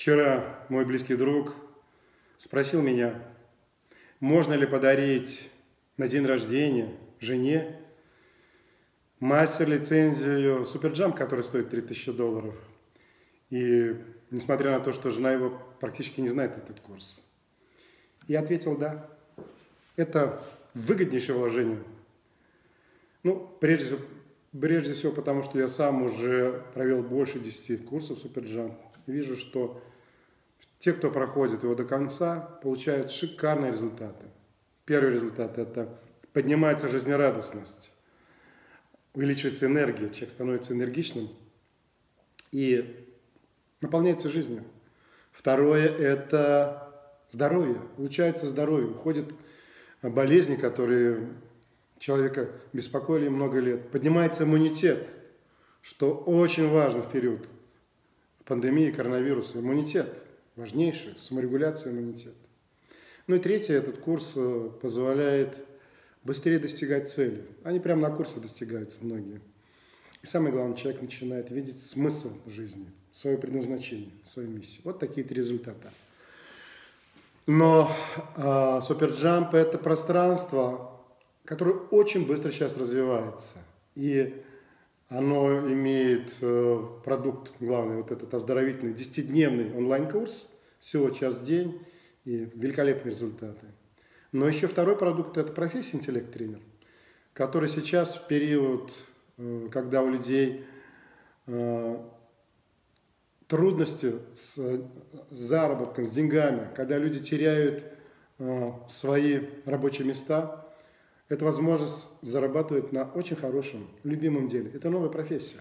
Вчера мой близкий друг спросил меня, можно ли подарить на день рождения жене мастер-лицензию Superjump, который стоит 3000 долларов. И несмотря на то, что жена его практически не знает этот курс. Я ответил «да». Это выгоднейшее вложение. Ну, прежде, прежде всего потому, что я сам уже провел больше 10 курсов Superjump. Вижу, что те, кто проходит его до конца, получают шикарные результаты. Первый результат – это поднимается жизнерадостность, увеличивается энергия, человек становится энергичным и наполняется жизнью. Второе – это здоровье, улучшается здоровье, уходят болезни, которые человека беспокоили много лет, поднимается иммунитет, что очень важно в период пандемии коронавируса, иммунитет – важнейшее, саморегуляция иммунитета. Ну и третье, этот курс э, позволяет быстрее достигать цели. Они прямо на курсе достигаются многие. И самое главное, человек начинает видеть смысл жизни, свое предназначение, свою миссию. Вот такие три результата. Но э, суперджамп – это пространство, которое очень быстро сейчас развивается. И оно имеет э, продукт, главный, вот этот оздоровительный, 10-дневный онлайн-курс, всего час-день и великолепные результаты. Но еще второй продукт – это профессия интеллект-тренер, который сейчас в период, э, когда у людей э, трудности с заработком, с деньгами, когда люди теряют свои рабочие места – это возможность зарабатывать на очень хорошем, любимом деле. Это новая профессия.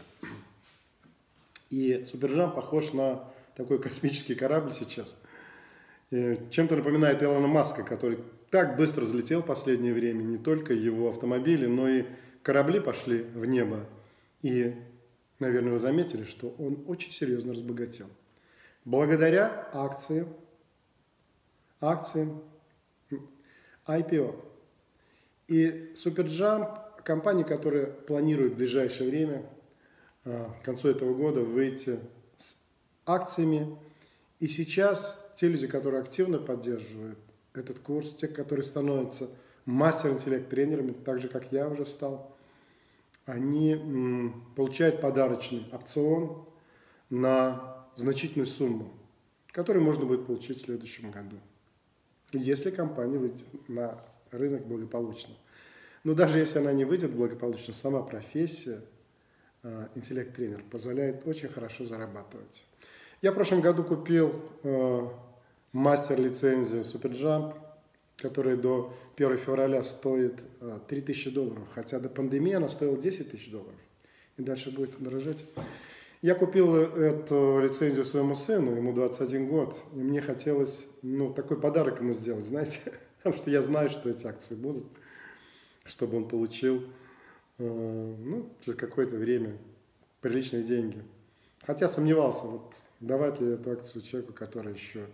И Суперджам похож на такой космический корабль сейчас. Чем-то напоминает Илона Маска, который так быстро взлетел в последнее время. Не только его автомобили, но и корабли пошли в небо. И, наверное, вы заметили, что он очень серьезно разбогател. Благодаря акциям, акциям IPO. И Суперджамп, компания, которая планирует в ближайшее время, а, к концу этого года, выйти акциями. И сейчас те люди, которые активно поддерживают этот курс, те, которые становятся мастер-интеллект-тренерами, так же, как я уже стал, они получают подарочный опцион на значительную сумму, которую можно будет получить в следующем году, если компания выйдет на рынок благополучно. Но даже если она не выйдет благополучно, сама профессия а, интеллект-тренер позволяет очень хорошо зарабатывать. Я в прошлом году купил э, мастер-лицензию Суперджамп, которая до 1 февраля стоит э, 3000 долларов, хотя до пандемии она стоила 10 тысяч долларов. И дальше будет дорожать. Я купил эту лицензию своему сыну, ему 21 год, и мне хотелось ну, такой подарок ему сделать, знаете, потому что я знаю, что эти акции будут, чтобы он получил э, ну, через какое-то время приличные деньги. Хотя сомневался, вот давать ли эту акцию человеку, который еще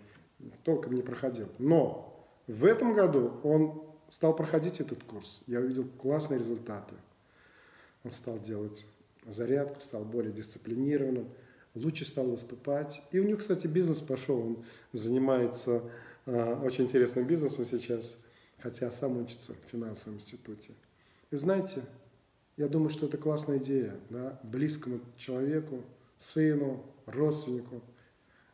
толком не проходил. Но в этом году он стал проходить этот курс. Я увидел классные результаты. Он стал делать зарядку, стал более дисциплинированным, лучше стал выступать. И у него, кстати, бизнес пошел. Он занимается Э, очень интересным бизнесом сейчас, хотя сам учится в финансовом институте. И знаете, я думаю, что это классная идея, да, близкому человеку, сыну, родственнику.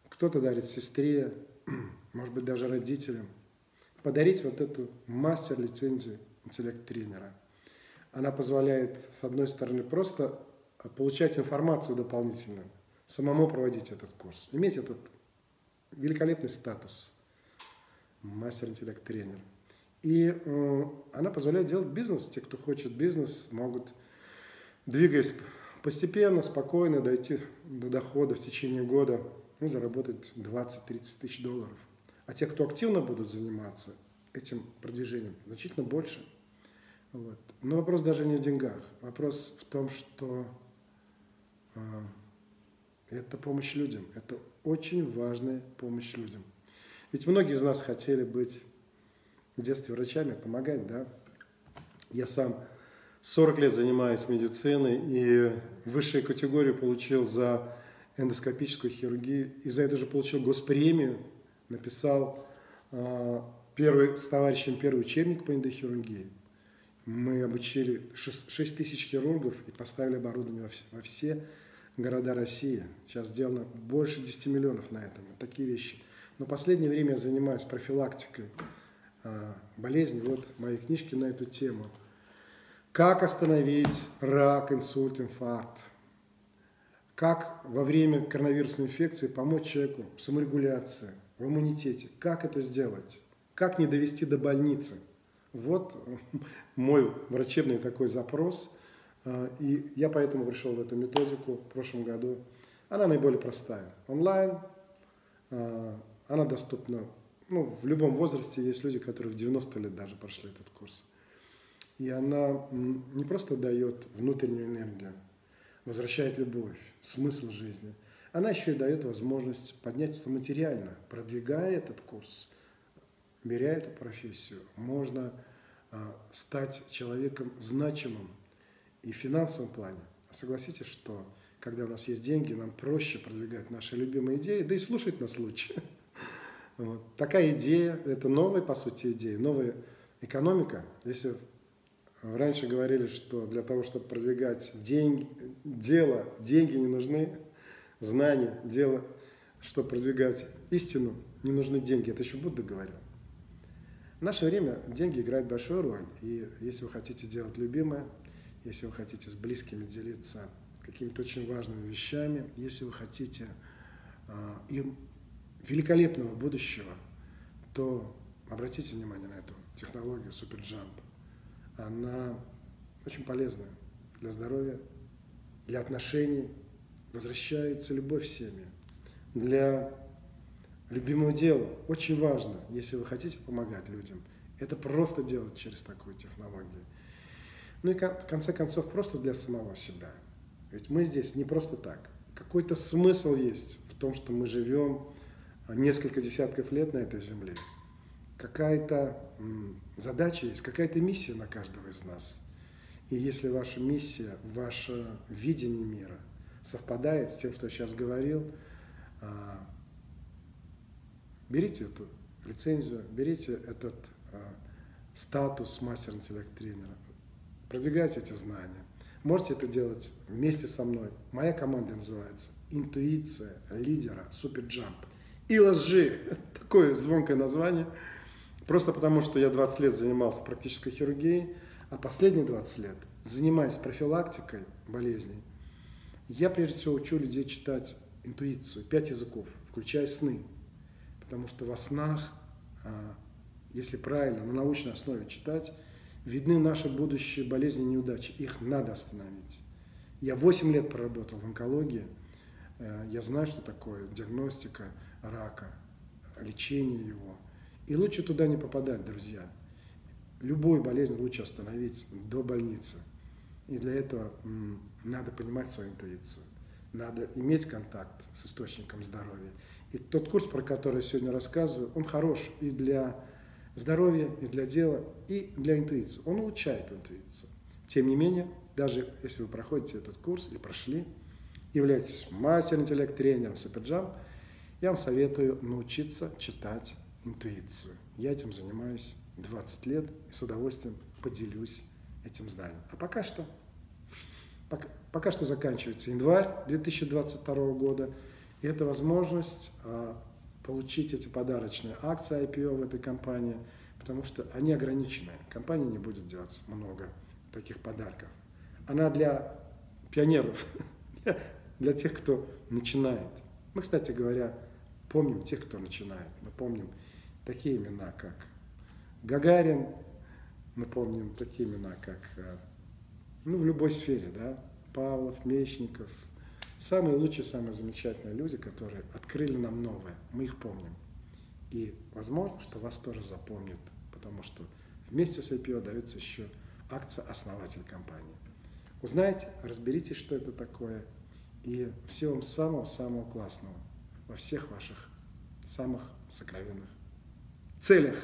Кто-то дарит сестре, может быть, даже родителям. Подарить вот эту мастер-лицензию интеллект-тренера. Она позволяет, с одной стороны, просто получать информацию дополнительную, самому проводить этот курс, иметь этот великолепный статус – мастер-интеллект-тренер. И э, она позволяет делать бизнес. Те, кто хочет бизнес, могут, двигаясь постепенно, спокойно, дойти до дохода в течение года, ну, заработать 20-30 тысяч долларов. А те, кто активно будут заниматься этим продвижением, значительно больше. Вот. Но вопрос даже не в деньгах. Вопрос в том, что э, это помощь людям. Это очень важная помощь людям. Ведь многие из нас хотели быть в детстве врачами, помогать, да? Я сам 40 лет занимаюсь медициной и высшую категорию получил за эндоскопическую хирургию, и за это же получил госпремию, написал э, первый, с товарищем первый учебник по эндохирургии. Мы обучили 6 тысяч хирургов и поставили оборудование во все, во все города России. Сейчас сделано больше 10 миллионов на этом. Такие вещи. Но последнее время я занимаюсь профилактикой э, болезней. Вот мои книжки на эту тему. Как остановить рак, инсульт, инфаркт. Как во время коронавирусной инфекции помочь человеку в саморегуляции, в иммунитете. Как это сделать? Как не довести до больницы? Вот мой врачебный такой запрос. И я поэтому пришел в эту методику в прошлом году. Она наиболее простая. Онлайн. Она доступна ну, в любом возрасте. Есть люди, которые в 90 лет даже прошли этот курс. И она не просто дает внутреннюю энергию, возвращает любовь, смысл жизни. Она еще и дает возможность подняться материально, продвигая этот курс, беря эту профессию. Можно а, стать человеком значимым и в финансовом плане. Согласитесь, что когда у нас есть деньги, нам проще продвигать наши любимые идеи, да и слушать нас лучше. Вот. Такая идея, это новая, по сути, идея, новая экономика. Если раньше говорили, что для того, чтобы продвигать деньги, дело, деньги не нужны, знания, дело, чтобы продвигать истину, не нужны деньги. Это еще Будда говорил. В наше время деньги играют большую роль. И если вы хотите делать любимое, если вы хотите с близкими делиться какими-то очень важными вещами, если вы хотите э, им великолепного будущего, то обратите внимание на эту технологию SuperJump. Она очень полезная для здоровья, для отношений, возвращается любовь в семье, для любимого дела. Очень важно, если вы хотите помогать людям, это просто делать через такую технологию. Ну и в конце концов, просто для самого себя. Ведь мы здесь не просто так. Какой-то смысл есть в том, что мы живем несколько десятков лет на этой земле. Какая-то задача есть, какая-то миссия на каждого из нас. И если ваша миссия, ваше видение мира совпадает с тем, что я сейчас говорил, а, Берите эту лицензию, берите этот э, статус мастер-интеллект-тренера, продвигайте эти знания. Можете это делать вместе со мной. Моя команда называется «Интуиция лидера Суперджамп». ИЛСЖ, такое звонкое название, просто потому что я 20 лет занимался практической хирургией, а последние 20 лет, занимаясь профилактикой болезней, я прежде всего учу людей читать интуицию, пять языков, включая сны, потому что во снах, а, если правильно, на научной основе читать, видны наши будущие болезни и неудачи. Их надо остановить. Я 8 лет проработал в онкологии. Э, я знаю, что такое диагностика рака, лечение его. И лучше туда не попадать, друзья. Любую болезнь лучше остановить до больницы. И для этого надо понимать свою интуицию. Надо иметь контакт с источником здоровья. И тот курс, про который я сегодня рассказываю, он хорош и для здоровья, и для дела, и для интуиции. Он улучшает интуицию. Тем не менее, даже если вы проходите этот курс или прошли, являетесь мастер-интеллект-тренером Суперджам, я вам советую научиться читать интуицию. Я этим занимаюсь 20 лет и с удовольствием поделюсь этим знанием. А пока что, пока, пока что заканчивается январь 2022 года. И это возможность а, получить эти подарочные акции IPO в этой компании, потому что они ограничены. Компания не будет делать много таких подарков. Она для пионеров, для тех, кто начинает. Мы, кстати говоря, помним тех, кто начинает. Мы помним такие имена, как Гагарин, мы помним такие имена, как, а, ну, в любой сфере, да, Павлов, Мечников – Самые лучшие, самые замечательные люди, которые открыли нам новое, мы их помним. И возможно, что вас тоже запомнят, потому что вместе с IPO дается еще акция основатель компании. Узнайте, разберитесь, что это такое, и всего вам самого-самого классного во всех ваших самых сокровенных целях.